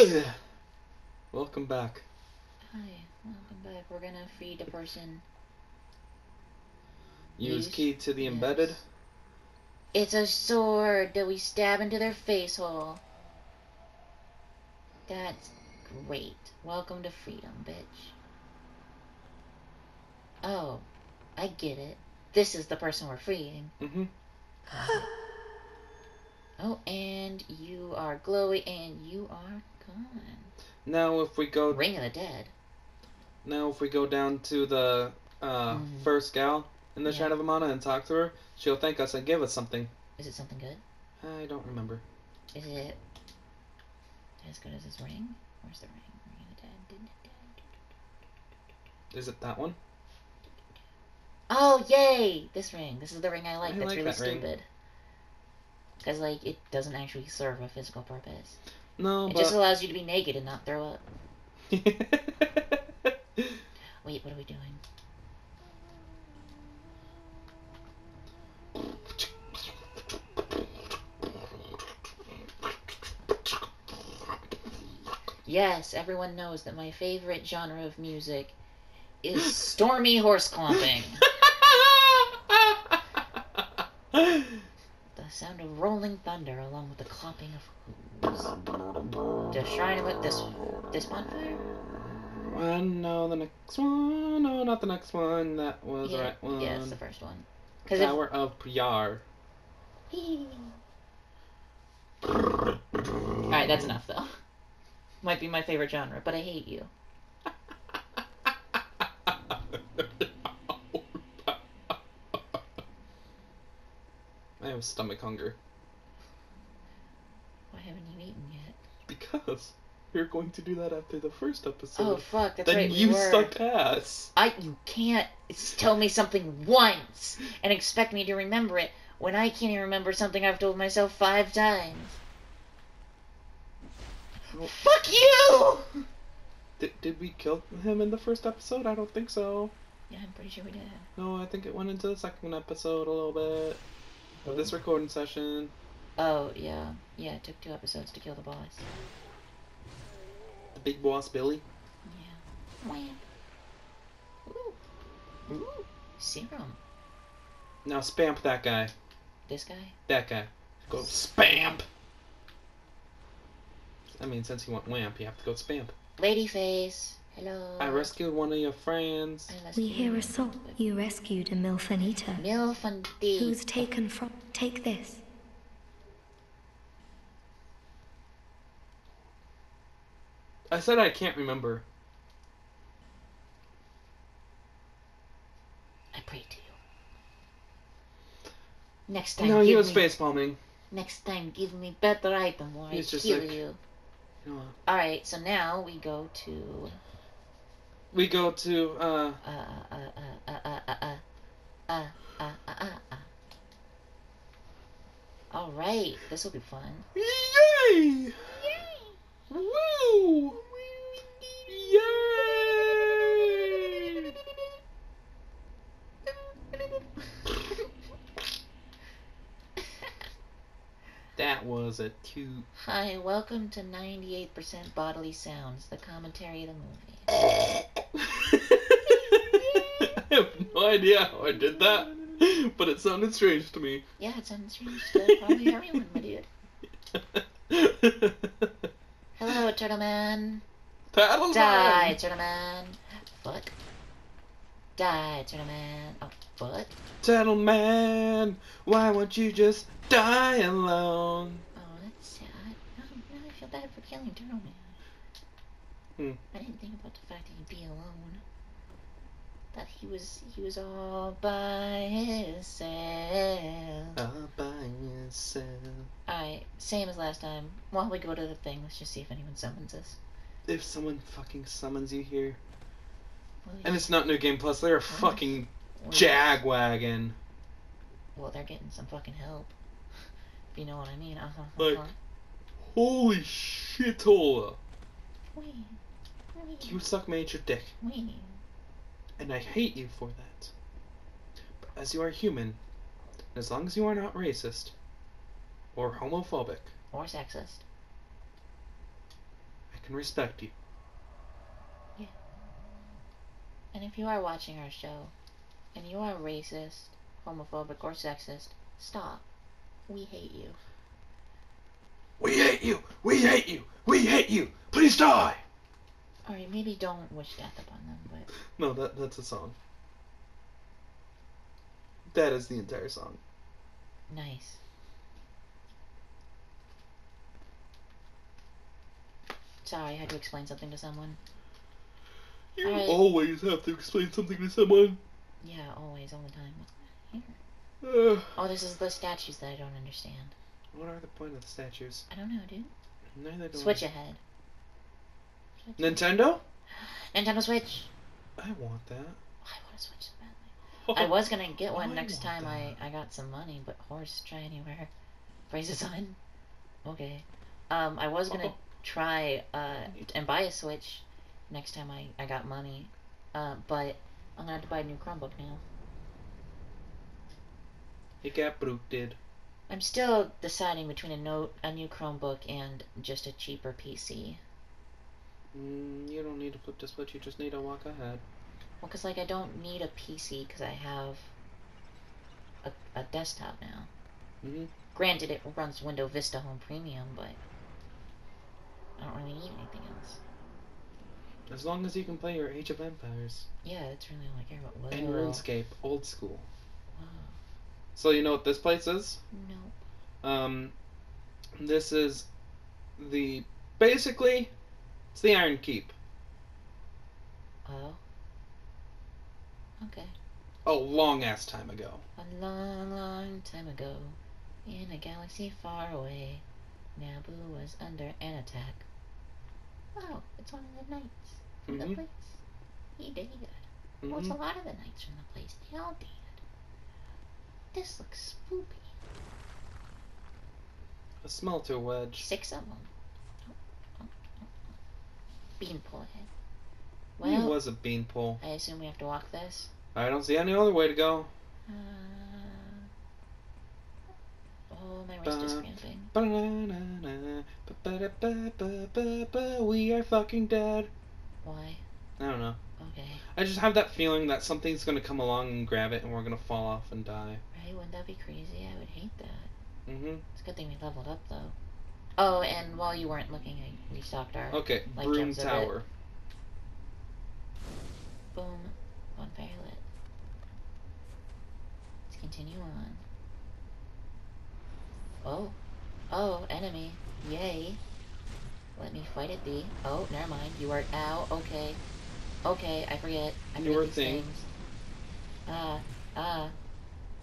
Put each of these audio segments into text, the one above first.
Welcome back. Hi, welcome back. We're gonna feed the person. Use Use- key to the yes. embedded. It's a sword that we stab into their face hole. That's great. Welcome to freedom, bitch. Oh, I get it. This is the person we're freeing. Mm-hmm. Oh, and you are glowy, and you are. Now if we go Ring of the Dead. now if we go down to the uh, Mhm. first gal in the Yeah. Shrine of Amana and talk to her, she'll thank us and give us something. Is it something good? I don't remember. Is it as good as this ring? Where's the ring? Ring of the Dead. Is it that one? Oh, yay! This ring. This is the ring I like. I That's like really that stupid. Because, like, it doesn't actually serve a physical purpose. No, It but just allows you to be naked and not throw up. Wait, what are we doing? Yes, everyone knows that my favorite genre of music is stormy horse clomping. The sound of rolling thunder along with the clomping of hooves. The shrine it, this, this bonfire? one, no, the next one. No, not the next one. That was the right one. yeah, it's the first one. Because if Tower of Prayer. Alright, that's enough though. Might be my favorite genre, but I hate you. I have stomach hunger. Why haven't you eaten yet? We are going to do that after the first episode. Oh fuck, that's then right. we you were. suck ass. I you can't tell me something once and expect me to remember it when I can't even remember something I've told myself five times. Fuck you! Did, did we kill him in the first episode? I don't think so. Yeah, I'm pretty sure we did. No, I think it went into the second episode a little bit. Of this recording session. Oh yeah, yeah. It took two episodes to kill the boss. The big boss Billy. Yeah. Wham. Ooh. Ooh. Serum. Now spamp that guy. This guy. That guy. Go spamp! I mean, since you want wamp, you have to go spamp. Ladyface. Hello. I rescued one of your friends. We hear a song. You rescued a Milfanito. Milf and D. Who's taken from. Take this. I said I can't remember. I pray to you. Next time, No, he give was me. face palming. Next time, give me better item or I He's just kill like- you. You All right, so now we go to we go to uh uh uh uh uh uh uh uh uh uh uh uh. uh. All right, this will be fun. Yay! Woo! Yay! That was a two. Hi, welcome to 98% Bodily Sounds, the commentary of the movie. I have no idea how I did that, but it sounded strange to me. Yeah, it sounds strange to probably everyone, my dude. Hello, Turtle Man. Paddle Die, Man! Turtle Man. Fuck. Die, Turtle Man. Oh, fuck. Turtle Man, why won't you just die alone? Oh, that's sad. Now, now I feel bad for killing Turtle Man. Hmm. I didn't think about the fact that he'd be alone. That he was he was all by himself. All by yourself. Alright, same as last time. While we go to the thing, let's just see if anyone summons us. If someone fucking summons you here, Well, and it's not New Game Plus, they're a fucking well, jagwagon. Well, they're getting some fucking help. If you know what I mean. Uh-huh. Like- uh-huh. Holy shitola. Wee. Wee. You suck major dick, Wee. And I hate you for that. But as you are human, as long as you are not racist or homophobic, Or sexist. I can respect you. Yeah. And if you are watching our show and you are racist, homophobic, or sexist, stop. We hate you. We hate you! We hate you! We hate you! Please die! Or maybe don't wish death upon them, but No, that that's a song. That is the entire song. nice. Sorry, I had to explain something to someone. You always have to explain something to someone. Yeah, always, all the time. Here? Ugh. Oh, this is the statues that I don't understand. what are the point of the statues? I don't know, dude. Neither do Switch I. ahead. Nintendo? Nintendo Switch. I want that. I want to switch so badly. I was gonna get one I next time I, that. I got some money, but horse try anywhere. Praise the sun. Okay. Um, I was gonna Oh. try uh and buy a Switch next time I, I got money. Uh, but I'm gonna have to buy a new Chromebook now. It got brooked. I'm still deciding between a note a new Chromebook and just a cheaper PC. Mm, you don't need to flip the switch. You just need to walk ahead. Well, cause like I don't need a PC because I have a, a desktop now. hmm Granted, it runs Windows Vista Home Premium, but I don't really need anything else. As long as you can play your Age of Empires Yeah, that's really all I care about. and Whoa. RuneScape, old school. Whoa. So you know what this place is? No. Um, this is the basically it's the Iron Keep. Oh. Okay. A long ass time ago. A long, long time ago, in a galaxy far away, Naboo was under an attack. Wow, it's one of the knights from the Mhm. place. He did good. Well, it's a lot of the knights from the place. They all did. This looks spooky. A smelter wedge. Six of them. Beanpole head. He Well, was a beanpole. I assume we have to walk this. I don't see any other way to go. Uh, oh, my wrist is cramping. We are fucking dead. Why? I don't know. Okay. I just have that feeling that something's gonna come along and grab it and we're gonna fall off and die. Right? Wouldn't that be crazy? I would hate that. hmm It's a good thing we leveled up, though. Oh, and while you weren't looking, I restocked our Okay, Like Brume gems. Tower. boom bonfire lit. Let's continue on. Oh, oh, enemy! Yay! Let me fight it, thee. Oh, never mind. You are ow. Okay, okay. I forget. I forget Your these thing. things. Ah, ah.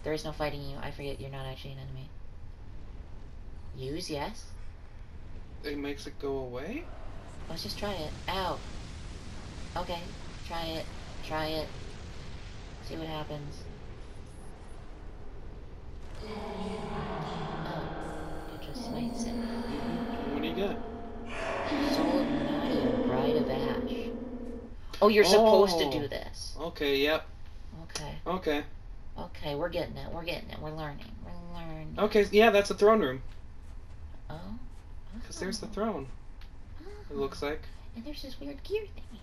There is no fighting you. I forget you're not actually an enemy. Use yes. It makes it go away? Let's just try it. Ow. Okay, try it. Try it. See what happens. Oh, it just smites it. What do you got? Soul of Nadalia, Bride of Ash. Oh, you're supposed to Oh. do this. Okay, yep. Okay, Okay. okay, we're getting it. We're getting it. We're learning. We're learning. Okay, yeah, that's a throne room. Oh. Because there's the Oh. throne, it looks like. And there's this weird gear thingy.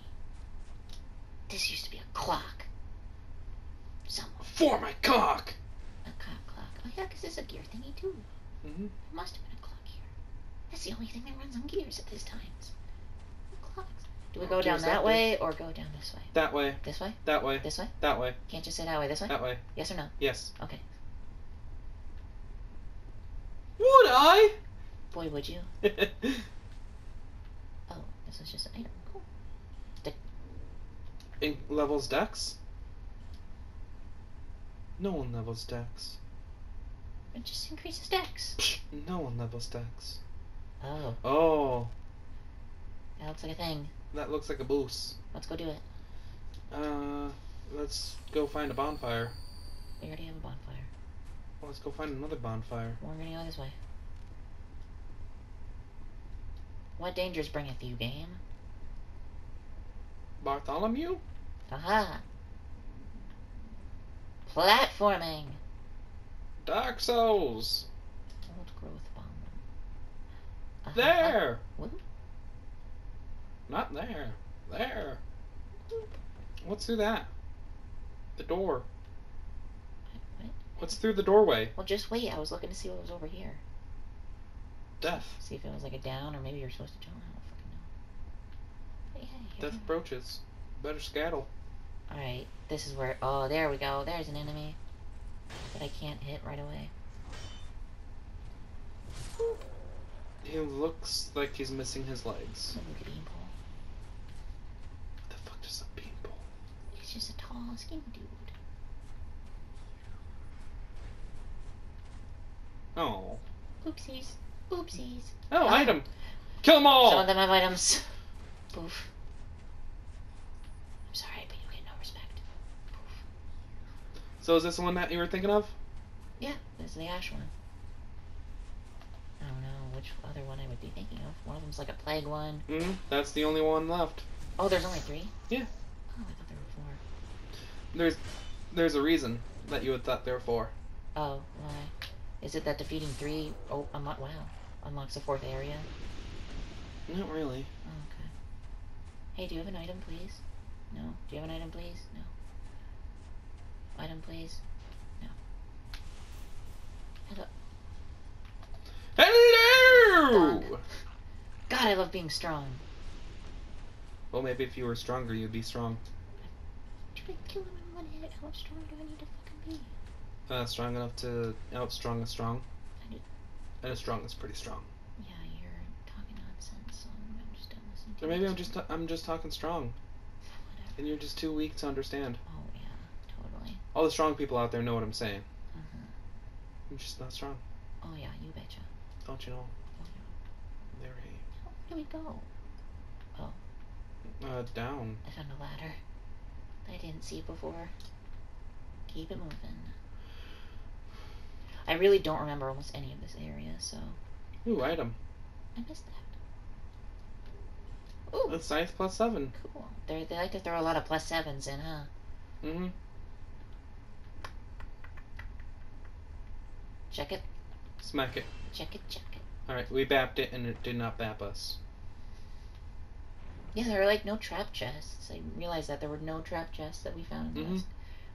This used to be a clock. Somewhere. For my cock! A clock clock. Oh yeah, 'cause it's a gear thingy too. Mm-hmm. It must have been a clock here. That's the only thing that runs on gears at this times. Clocks. Do we Oh, go down that that way or go down this way? That way, This way? that way, This way? that way, Can't just say that way. This way? that way. Yes or no? Yes. Okay. Would I? Boy, would you? Oh, this is just an item. Cool. In levels decks? No one levels decks. It just increases decks. No one levels decks. Oh, Oh, that looks like a thing. that looks like a boost. Let's go do it. Uh, let's go find a bonfire. We already have a bonfire. Well, let's go find another bonfire. We're gonna go this way. What dangers bringeth you, game? Bartholomew? Aha! Platforming! Dark Souls! Old growth bomb. There! Whoop. Not there. There. What's through that? The door. What? What's through the doorway? Well, just wait. I was looking to see what was over here. Death. See if it was like a down, or maybe you're supposed to jump. I don't fucking know. But yeah, Death approaches. Better scatter. Alright, this is where. Oh, there we go. There's an enemy that I can't hit right away. He looks like he's missing his legs. It's a little beanpole. What the fuck does a beanpole? He's just a tall, skinny dude. Oh. Oopsies. Oopsies. Oh, Ah. item! Kill them all. Some of them have items. Poof. I'm sorry, but you get no respect. Poof. So is this the one that you were thinking of? Yeah, this is the ash one. I don't know which other one I would be thinking of. One of them's like a plague one. Mm, that's the only one left. Oh, there's only three? Yeah. Oh, I thought there were four. There's there's a reason that you would thought there were four. Oh, why? Is it that defeating three oh unlock wow. Unlocks a fourth area? Not really. Oh, okay. Hey, do you have an item, please? No. Do you have an item, please? No. Item, please? No. Hello. Hello! God, I love being strong. Well, maybe if you were stronger, you'd be strong. Try to kill him in one hit. How strong do I need to fucking be? Uh, strong enough to out strong a strong. I And a strong is pretty strong. Yeah, you're talking nonsense, so I'm just done listening to Or maybe. I'm just I'm just talking strong, Whatever. and you're just too weak to understand. Oh, yeah, totally. All the strong people out there know what I'm saying. hmm I'm just not strong. Oh, yeah, you betcha. Don't you know? Oh, yeah. There he. Where do we go? Oh, Uh, down. I found a ladder that I didn't see before. Keep it moving. I really don't remember almost any of this area, so Ooh, item. I missed that. Ooh, A scythe plus seven. cool. They're, they like to throw a lot of plus sevens in, huh? Mm-hmm. Check it, Smack it. check it, check it. Alright, we bapped it and it did not bap us. Yeah, there were like no trap chests. I realized that there were no trap chests that we found in the Mhm. last.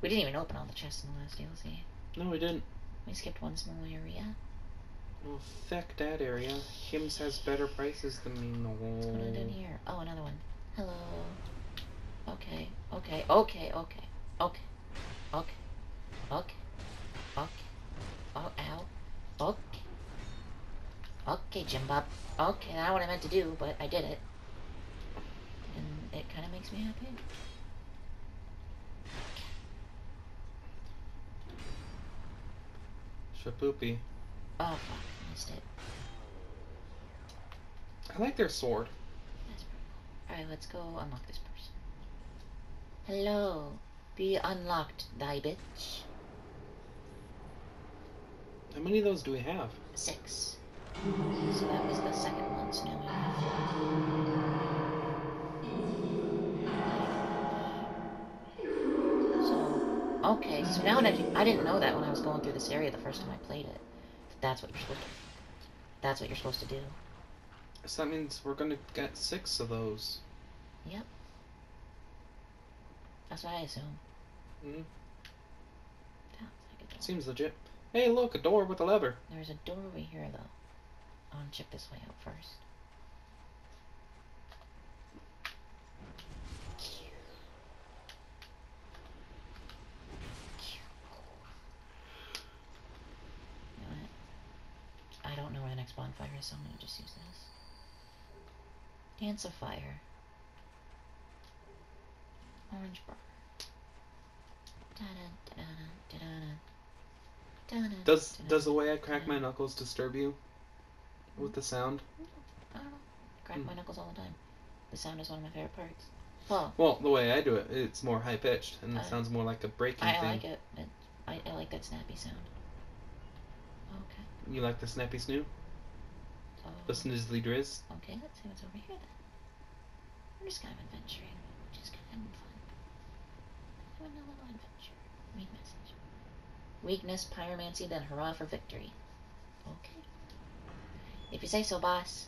We didn't even open all the chests in the last DLC. No, we didn't. We skipped one small area. Well, feck that area. Hims has better prices than me. No. What's going on down here? Oh, another one. Hello. Okay, okay, okay, okay, okay, okay, okay, okay. Oh, ow. Okay. Okay, Jim Bob. Okay, not what I meant to do, but I did it. And it kind of makes me happy. Shapoopy. Oh, fuck. I missed it. I like their sword. That's cool. Alright, let's go unlock this person. Hello. Be unlocked, thy bitch. How many of those do we have? Six. So that was the second one, so now we have okay, so now that I didn't know that when I was going through this area the first time I played it. That's what you're supposed to That's what you're supposed to do. So that means we're gonna get six of those. Yep. That's what I assume. Mm-hmm. Like. Seems legit. Hey, look, a door with a lever. There's a door over here, though. I want to check this way out first. You know what? I don't know where the next bonfire is, so I'm gonna just use this. Dance of Fire. Orange bar. Does does the way I crack my knuckles disturb you? With the sound? I don't know. Crack my knuckles all the time. The sound is one of my favorite parts. Well, Well, the way I do it, it's more high pitched and it Uh, sounds more like a breaking I, I thing. like it. it I, I like that snappy sound. Okay. You like the snappy snoo? So, The snizzly drizz? okay, let's see what's over here then. We're just kind of adventuring. Just kind of having fun. Having a little adventure. Read message. Weakness, pyromancy, then hurrah for victory. Okay. If you say so, boss.